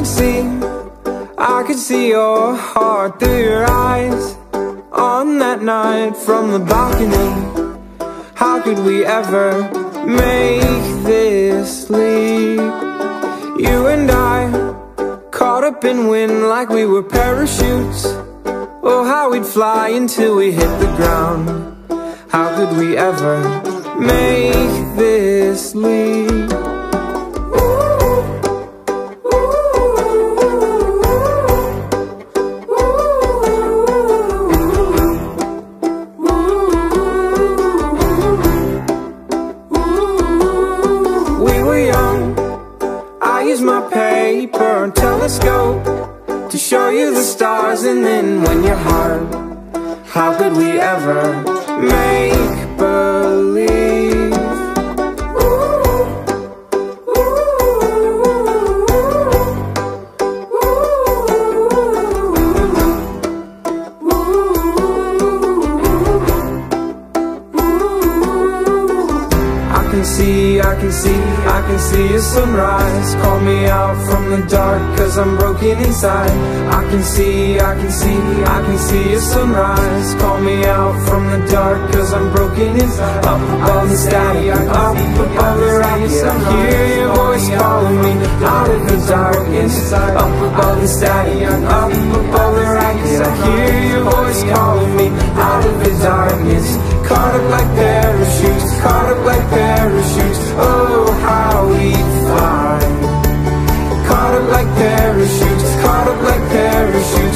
could see, I could see your heart through your eyes On that night from the balcony. How could we ever make this leap? You and I, caught up in wind like we were parachutes. Oh, how we'd fly until we hit the ground. How could we ever make show you the stars and then when you're How could we ever make believe? Can see, I can see, I can see a sunrise. Call me out from the dark cause I'm broken inside. I can see, I can see, I can see a sunrise. Call me out from the dark cause I'm broken inside. Up above the static, up above the rocket I hear your voice calling me out of the darkness Up above the static, up above the rocket I hear your voice calling me out of the darkness. Caught up like parachutes, like parachutes, caught up like parachutes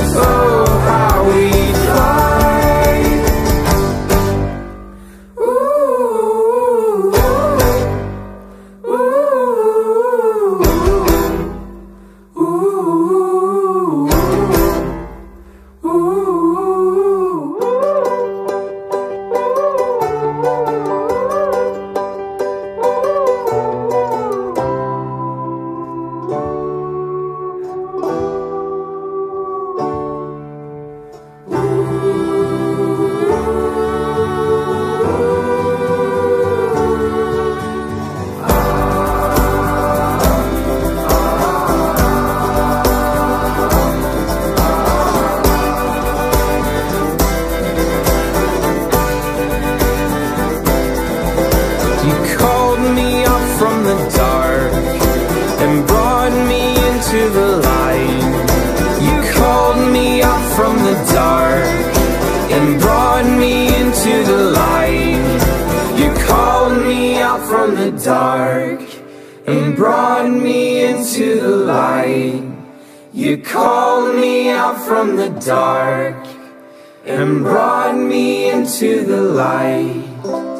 from the dark and brought me into the light. You called me up from the dark and brought me into the light. You called me out from the dark and brought me into the light. You called me out from the dark and brought me into the light.